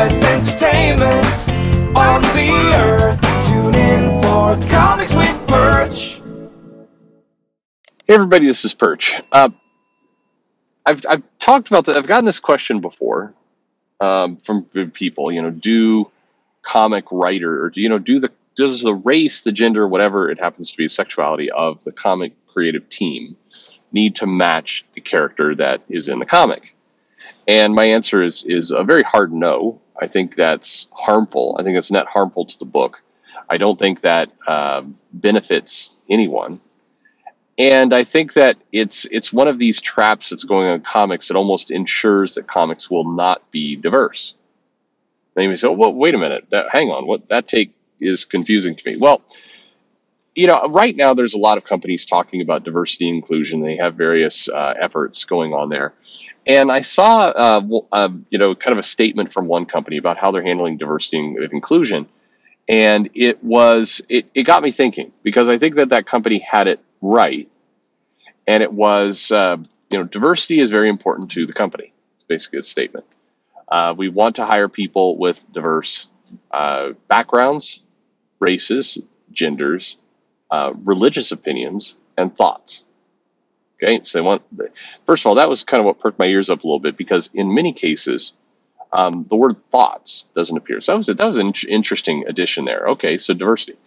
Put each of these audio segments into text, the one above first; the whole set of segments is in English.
best entertainment on the earth. Tune in for Comics with Perch. Hey everybody, this is Perch. Uh, I've I've talked about that. I've gotten this question before um, from people. You know, do comic writer or do you know do the does the race, the gender, whatever it happens to be, sexuality of the comic creative team need to match the character that is in the comic? And my answer is is a very hard no. I think that's harmful. I think it's net harmful to the book. I don't think that uh, benefits anyone. And I think that it's it's one of these traps that's going on in comics that almost ensures that comics will not be diverse. And you may say, oh, well, wait a minute, that, hang on, what that take is confusing to me. Well, you know, right now there's a lot of companies talking about diversity inclusion. They have various uh, efforts going on there. And I saw, uh, uh, you know, kind of a statement from one company about how they're handling diversity and inclusion. And it was, it, it got me thinking because I think that that company had it right. And it was, uh, you know, diversity is very important to the company. It's basically a statement. Uh, we want to hire people with diverse uh, backgrounds, races, genders, uh, religious opinions, and thoughts. Okay, so they want. First of all, that was kind of what perked my ears up a little bit because in many cases, um, the word thoughts doesn't appear. So that was a, that was an interesting addition there. Okay, so diversity.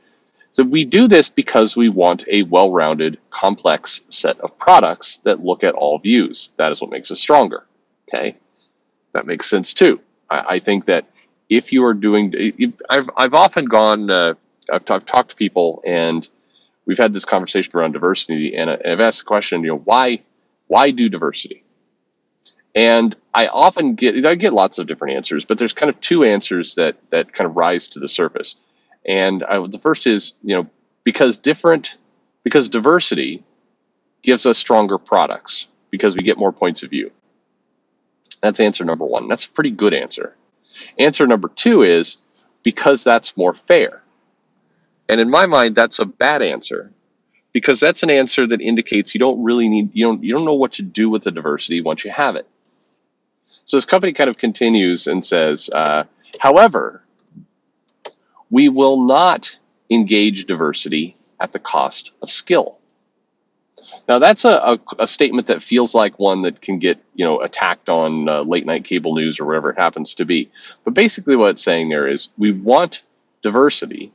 So we do this because we want a well-rounded, complex set of products that look at all views. That is what makes us stronger. Okay, that makes sense too. I, I think that if you are doing, I've I've often gone, uh, I've, I've talked to people and we've had this conversation around diversity, and I've asked the question, you know, why why do diversity? And I often get I get lots of different answers, but there's kind of two answers that that kind of rise to the surface. And I, the first is, you know, because different because diversity gives us stronger products because we get more points of view. That's answer number one. That's a pretty good answer. Answer number two is because that's more fair. And in my mind, that's a bad answer because that's an answer that indicates you don't really need you don't you don't know what to do with the diversity once you have it. So this company kind of continues and says, uh, however, we will not engage diversity at the cost of skill. Now that's a, a, a, statement that feels like one that can get you know attacked on uh, late night cable news or wherever it happens to be. But basically, what it's saying there is we want diversity,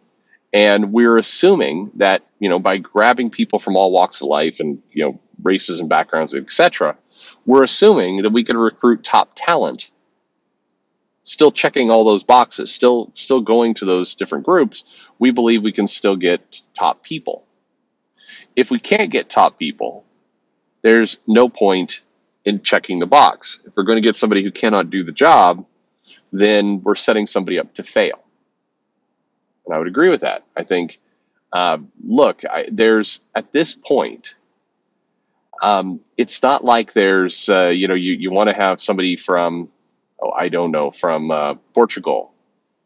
and we're assuming that you know by grabbing people from all walks of life and you know races and backgrounds, etc., we're assuming that we can recruit top talent. Still checking all those boxes, still still going to those different groups, we believe we can still get top people if we can't get top people, there's no point in checking the box. If we're going to get somebody who cannot do the job, then we're setting somebody up to fail. And I would agree with that. I think, uh, look, I, there's at this point, um, it's not like there's, uh, you know, you, you want to have somebody from, oh, I don't know, from uh, Portugal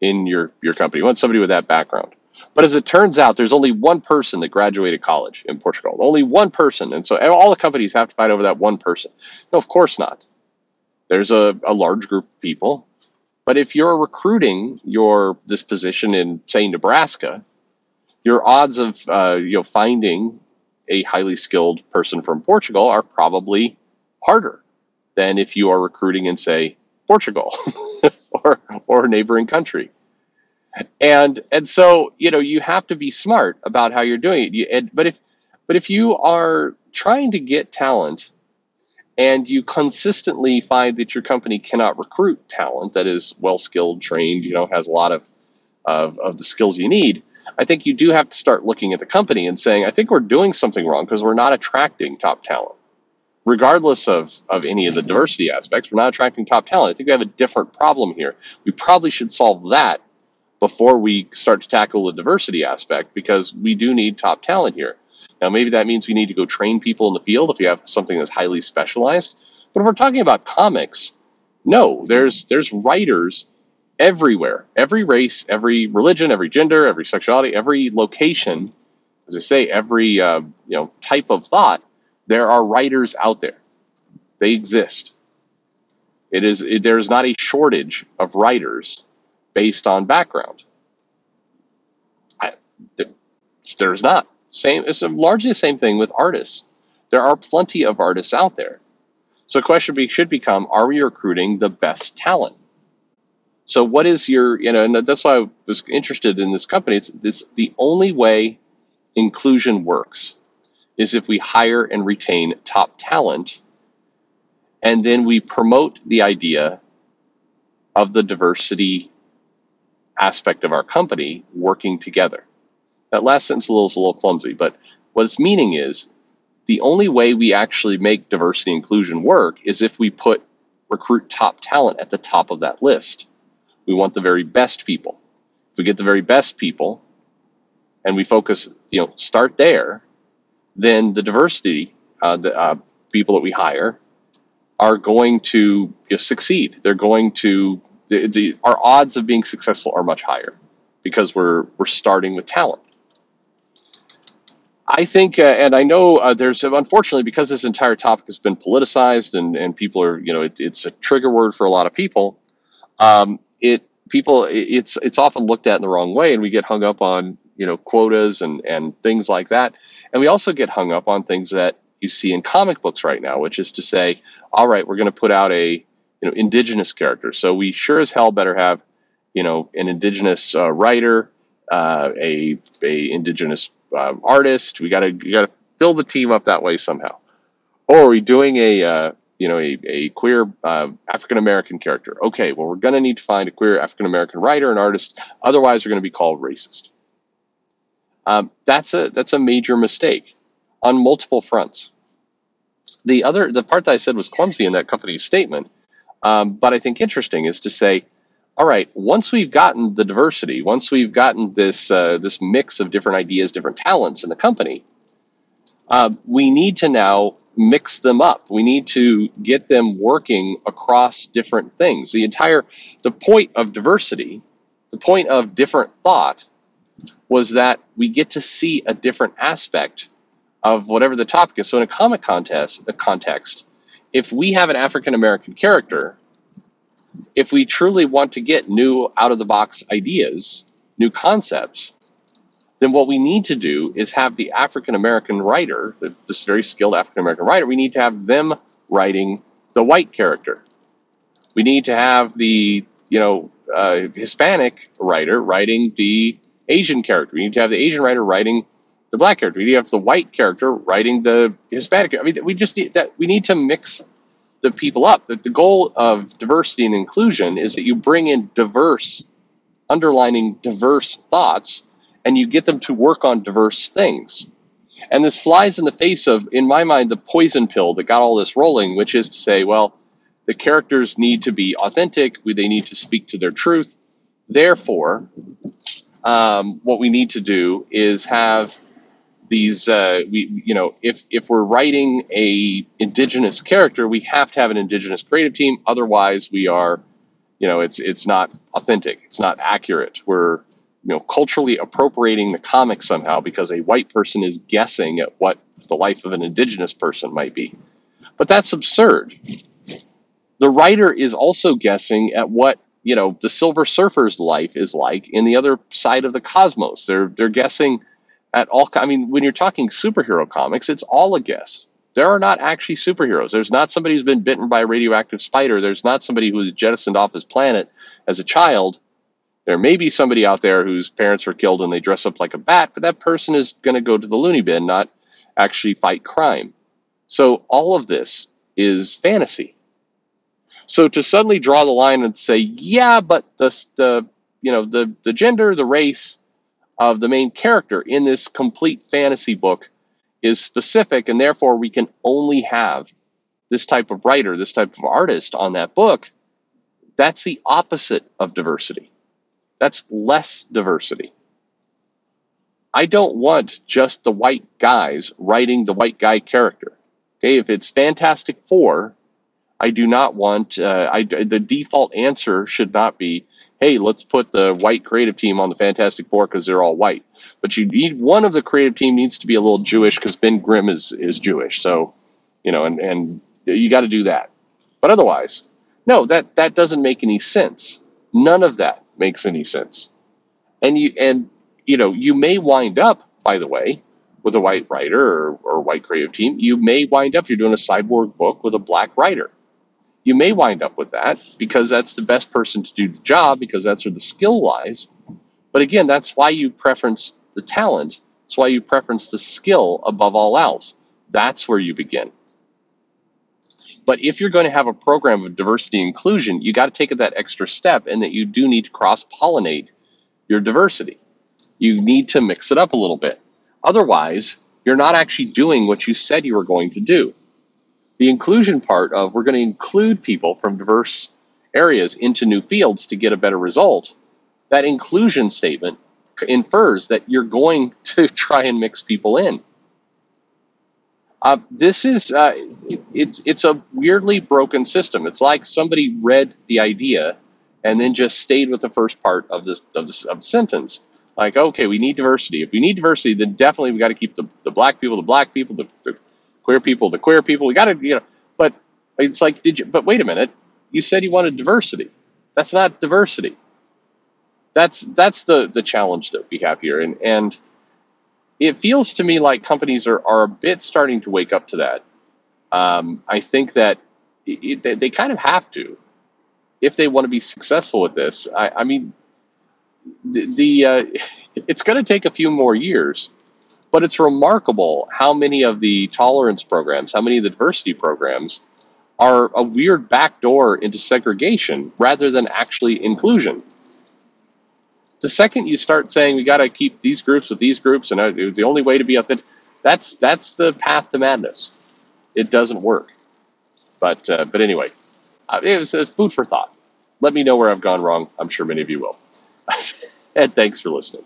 in your, your company. You want somebody with that background. But as it turns out, there's only one person that graduated college in Portugal. Only one person. And so all the companies have to fight over that one person. No, of course not. There's a, a large group of people. But if you're recruiting your this position in, say, Nebraska, your odds of uh, you know finding a highly skilled person from Portugal are probably harder than if you are recruiting in, say, Portugal or or a neighboring country. And and so you know you have to be smart about how you're doing it. You, and, but if but if you are trying to get talent and you consistently find that your company cannot recruit talent that is well skilled trained you know has a lot of, of of the skills you need i think you do have to start looking at the company and saying i think we're doing something wrong because we're not attracting top talent regardless of, of any of the diversity aspects, we're not attracting top talent. I think we have a different problem here. We probably should solve that before we start to tackle the diversity aspect because we do need top talent here. Now, maybe that means we need to go train people in the field if you have something that's highly specialized. But if we're talking about comics, no, there's there's writers everywhere, every race, every religion, every gender, every sexuality, every location. As I say, every uh, you know type of thought. There are writers out there. They exist. It is it, there is not a shortage of writers based on background. I, there's not. Same. It's largely the same thing with artists. There are plenty of artists out there. So the question should become: Are we recruiting the best talent? So what is your you know, and that's why I was interested in this company. It's, it's the only way inclusion works is if we hire and retain top talent, and then we promote the idea of the diversity aspect of our company working together. That last sentence a little, is a little clumsy, but what its meaning is the only way we actually make diversity inclusion work is if we put recruit top talent at the top of that list. We want the very best people. If we get the very best people and we focus, you know, start there, then the diversity, uh, the uh, people that we hire, are going to you know, succeed. They're going to the, the, our odds of being successful are much higher because we're we're starting with talent. I think, uh, and I know uh, there's unfortunately because this entire topic has been politicized and and people are you know it, it's a trigger word for a lot of people. Um, it people it's it's often looked at in the wrong way, and we get hung up on you know quotas and and things like that, and we also get hung up on things that you see in comic books right now, which is to say, all right, we're going to put out a you know indigenous character, so we sure as hell better have you know an indigenous uh, writer, uh, a a indigenous um, artist. We got to got to fill the team up that way somehow. Or are we doing a uh, you know, a, a queer uh, African American character. Okay, well, we're going to need to find a queer African American writer and artist. Otherwise, we're going to be called racist. Um, that's a that's a major mistake on multiple fronts. The other the part that I said was clumsy in that company's statement, um, but I think interesting is to say, all right, once we've gotten the diversity, once we've gotten this uh, this mix of different ideas, different talents in the company, uh, we need to now mix them up. We need to get them working across different things. The entire the point of diversity, the point of different thought was that we get to see a different aspect of whatever the topic is. So in a comic contest, a context, if we have an African American character, if we truly want to get new out of the box ideas, new concepts, then what we need to do is have the African American writer, this very skilled African American writer, we need to have them writing the white character. We need to have the you know uh, Hispanic writer writing the Asian character. We need to have the Asian writer writing the black character. We need to have the white character writing the Hispanic. I mean, we just need that. We need to mix the people up. The, the goal of diversity and inclusion is that you bring in diverse, underlining diverse thoughts and you get them to work on diverse things. And this flies in the face of, in my mind, the poison pill that got all this rolling, which is to say, well, the characters need to be authentic, they need to speak to their truth. Therefore, um, what we need to do is have these uh, we you know if if we're writing a indigenous character we have to have an indigenous creative team otherwise we are you know it's it's not authentic it's not accurate we're you know culturally appropriating the comic somehow because a white person is guessing at what the life of an indigenous person might be. But that's absurd. The writer is also guessing at what you know the Silver Surfer's life is like in the other side of the cosmos. They're they're guessing at all. I mean, when you're talking superhero comics, it's all a guess. There are not actually superheroes. There's not somebody who's been bitten by a radioactive spider. There's not somebody who was jettisoned off his planet as a child there may be somebody out there whose parents were killed and they dress up like a bat, but that person is going to go to the loony bin, not actually fight crime. So all of this is fantasy. So to suddenly draw the line and say, yeah, but the, the you know the the gender, the race of the main character in this complete fantasy book is specific, and therefore we can only have this type of writer, this type of artist on that book. That's the opposite of diversity. That's less diversity. I don't want just the white guys writing the white guy character. Okay, if it's Fantastic Four, I do not want. Uh, I, the default answer should not be, "Hey, let's put the white creative team on the Fantastic Four because they're all white." But you need one of the creative team needs to be a little Jewish because Ben Grimm is is Jewish. So, you know, and and you got to do that. But otherwise, No, that that doesn't make any sense. None of that makes any sense. And you and you know you may wind up, by the way, with a white writer or, or white creative team. You may wind up you're doing a cyborg book with a black writer. You may wind up with that because that's the best person to do the job because that's where the skill lies. But again, that's why you preference the talent. That's why you preference the skill above all else. That's where you begin. But if you're going to have a program of diversity inclusion, you got to take that extra step and that you do need to cross pollinate your diversity. You need to mix it up a little bit. Otherwise, you're not actually doing what you said you were going to do. The inclusion part of we're going to include people from diverse areas into new fields to get a better result, that inclusion statement infers that you're going to try and mix people in. Uh, this is uh, it, it's it's a weirdly broken system. It's like somebody read the idea and then just stayed with the first part of the of the, of the sentence. Like, okay, we need diversity. If we need diversity, then definitely we got to keep the, the black people, the black people, the, the queer people, the queer people. We got to, you know. But it's like, did you? But wait a minute. You said you wanted diversity. That's not diversity. That's that's the the challenge that we have here, and and it feels to me like companies are, are a bit starting to wake up to that. Um, I think that it, they, they kind of have to if they want to be successful with this. I, I mean, the, the uh, it's going to take a few more years, but it's remarkable how many of the tolerance programs, how many of the diversity programs are a weird backdoor into segregation rather than actually inclusion the second you start saying we got to keep these groups with these groups and uh, the only way to be authentic, that's that's the path to madness. It doesn't work. But uh, but anyway, uh, it was, it was food for thought. Let me know where I've gone wrong. I'm sure many of you will. and thanks for listening.